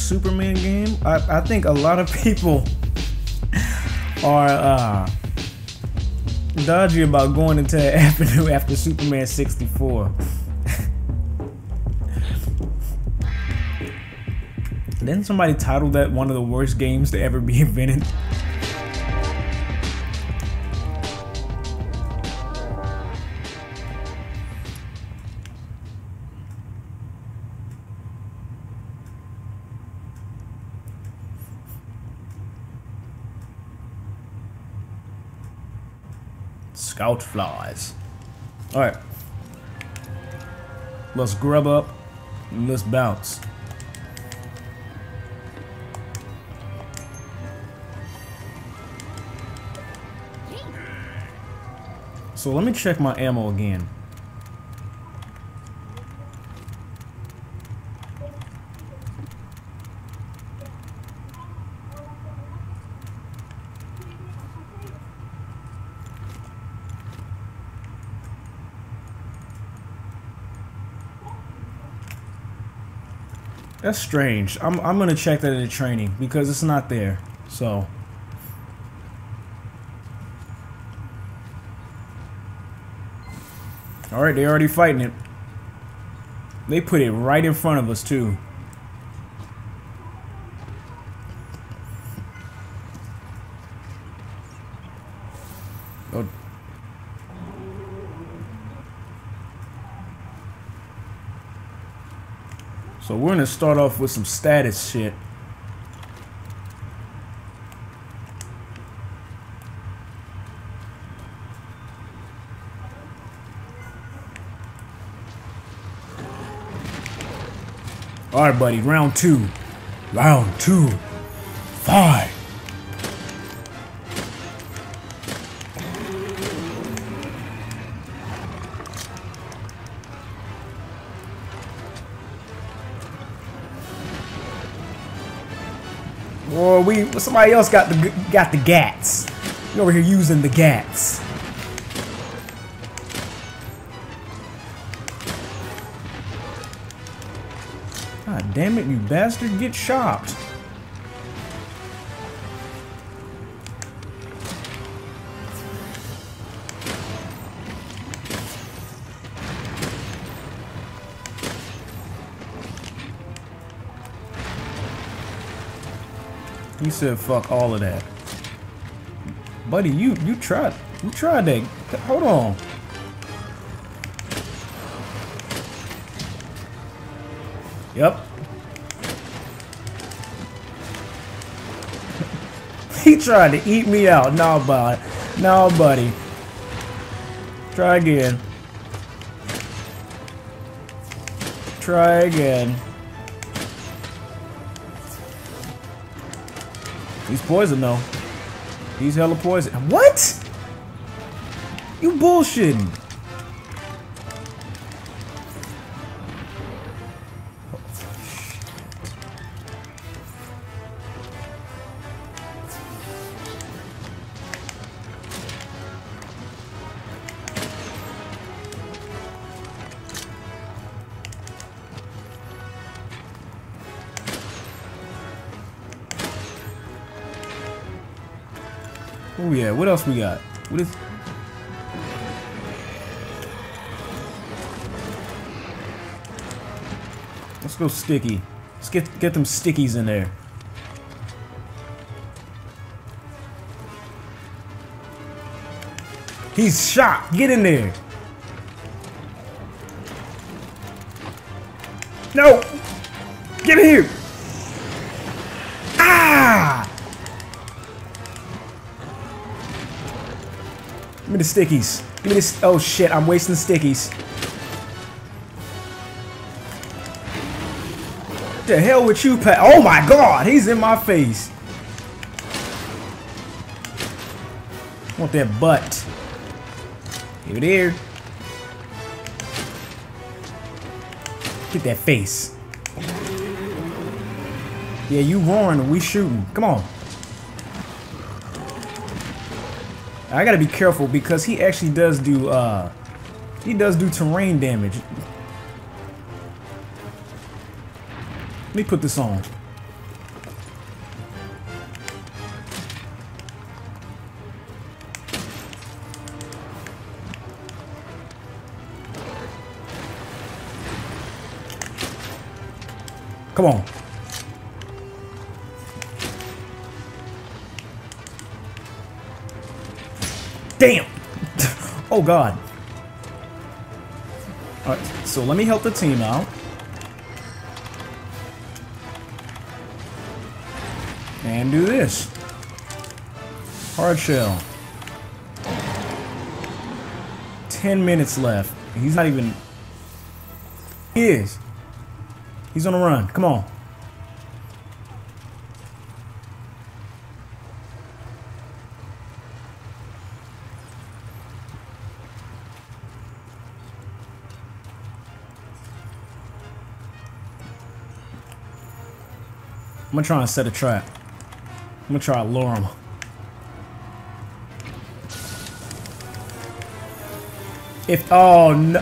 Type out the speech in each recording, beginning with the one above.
Superman game? I, I think a lot of people are uh, dodgy about going into the Avenue after Superman 64. Didn't somebody title that one of the worst games to ever be invented? Scout flies. Alright. Let's grub up and let's bounce. So let me check my ammo again. That's strange. I'm, I'm gonna check that in the training because it's not there. So. Alright, they're already fighting it. They put it right in front of us too. So we're gonna start off with some status shit. Alright, buddy, round two. Round two. Five. We somebody else got the got the gats. You over here using the gats. God damn it, you bastard, get shopped. You said fuck all of that. Buddy, you you tried you tried that. Hold on. Yep. he tried to eat me out. No, bud. No, buddy. Try again. Try again. He's poison though. He's hella poison. What? You bullshitting. Oh yeah, what else we got? What is Let's go sticky. Let's get get them stickies in there. He's shot. Get in there. No. Stickies. Give me this. Oh shit, I'm wasting stickies. The hell with you, Pat? Oh my god, he's in my face. Want that butt. Give it here. Get that face. Yeah, you roaring we shooting. Come on. I gotta be careful because he actually does do, uh, he does do terrain damage. Let me put this on. Come on. Damn! oh god. Alright, so let me help the team out. And do this. Hard shell. 10 minutes left. He's not even... He is. He's on a run. Come on. I'm gonna try and set a trap. I'm gonna try to lure him. If oh no.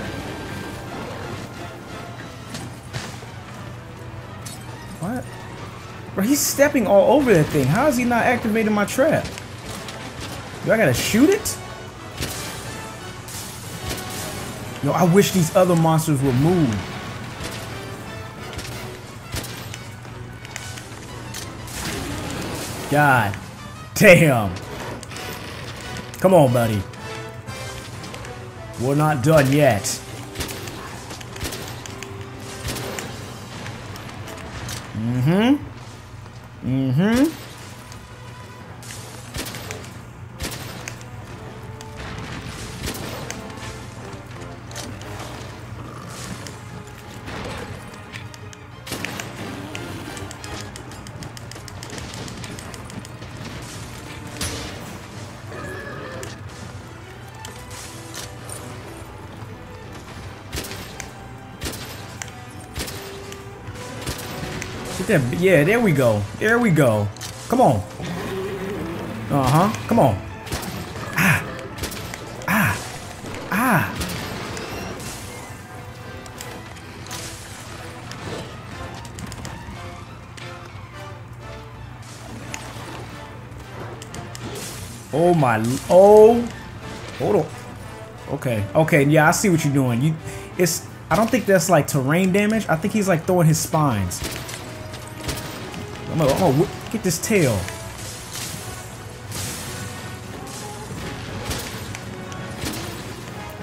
What? Bro, he's stepping all over that thing. How is he not activating my trap? Do I gotta shoot it? No, I wish these other monsters would move. God damn. Come on, buddy. We're not done yet. Mm-hmm. Mm-hmm. Yeah, there we go. There we go. Come on. Uh-huh. Come on. Ah. Ah. Ah. Oh my, oh, hold on. Okay, okay, yeah, I see what you're doing. You, it's, I don't think that's like terrain damage. I think he's like throwing his spines. I'm gonna, I'm gonna get this tail.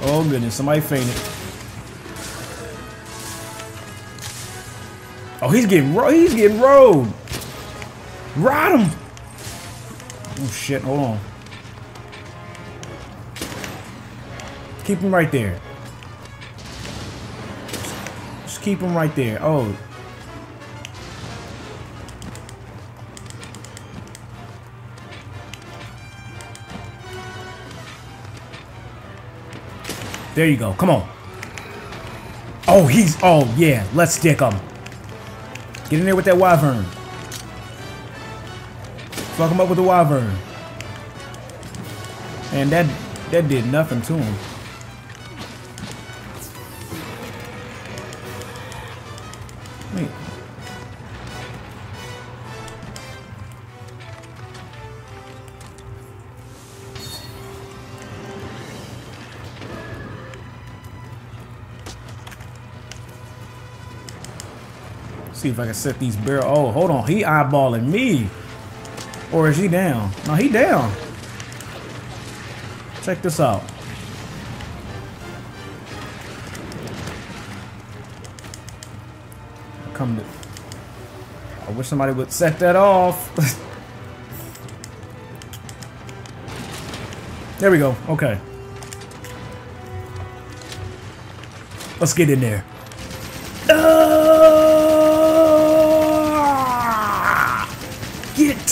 Oh goodness, somebody fainted. Oh, he's getting he's getting rode. Ride him. Oh shit, hold on. Keep him right there. Just keep him right there. Oh, There you go. Come on. Oh, he's... Oh, yeah. Let's stick him. Get in there with that wyvern. Fuck him up with the wyvern. And that that did nothing to him. See if I can set these barrel. Oh, hold on. He eyeballing me. Or is he down? No, he down. Check this out. Come to... I wish somebody would set that off. there we go. Okay. Let's get in there.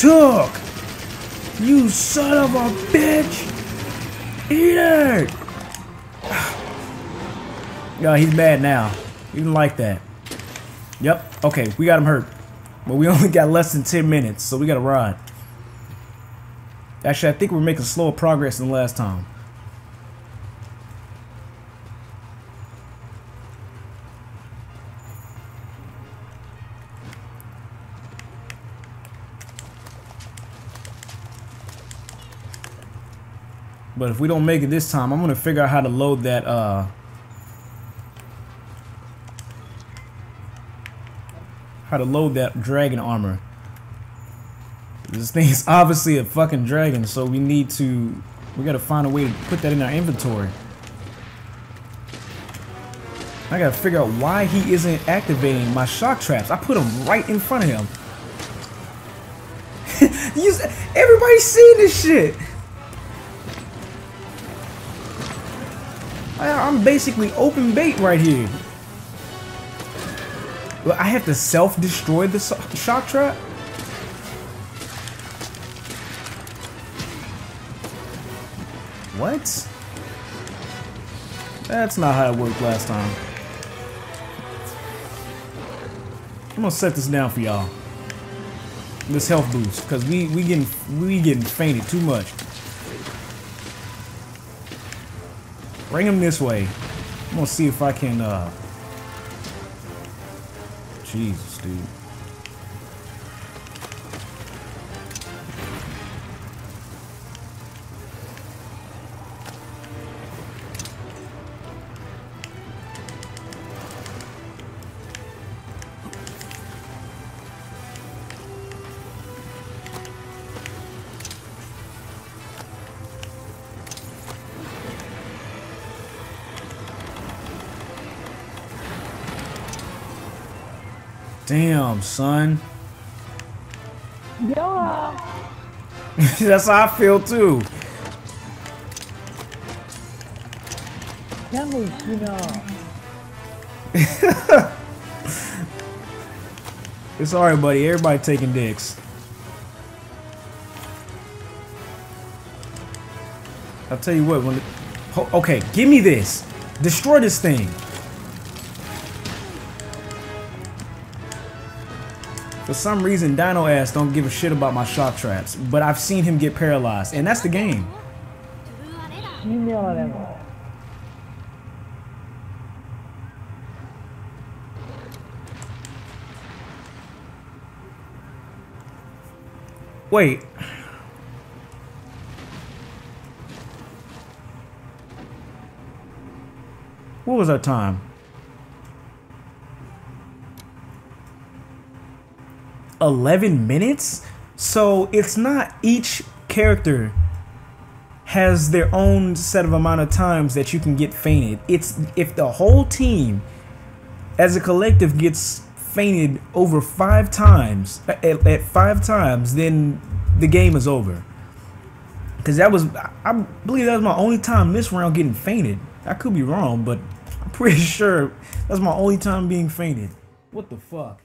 Took! You son of a bitch! Eat it! Yeah, he's mad now. He didn't like that. Yep, okay, we got him hurt. But we only got less than 10 minutes, so we gotta ride. Actually, I think we're making slower progress than last time. But if we don't make it this time, I'm gonna figure out how to load that uh how to load that dragon ammo. This thing is obviously a fucking dragon, so we need to we gotta find a way to put that in our inventory. I gotta figure out why he isn't activating my shock traps. I put them right in front of him. you, everybody's seen this shit. I'm basically open bait right here. Well, I have to self-destroy the shock trap? What? That's not how it worked last time. I'm gonna set this down for y'all. This health boost, cause we we getting we getting fainted too much. Bring him this way. I'm gonna see if I can. uh Jesus, dude. Damn, son. Yeah. That's how I feel too. it's alright, buddy. Everybody taking dicks. I'll tell you what. When it, okay, give me this. Destroy this thing. For some reason, Dino Ass don't give a shit about my shock traps, but I've seen him get paralyzed, and that's the game. Wait. What was our time? 11 minutes? So it's not each character has their own set of amount of times that you can get fainted. It's if the whole team as a collective gets fainted over five times at, at five times, then the game is over. Cause that was I believe that was my only time this round getting fainted. I could be wrong, but I'm pretty sure that's my only time being fainted. What the fuck?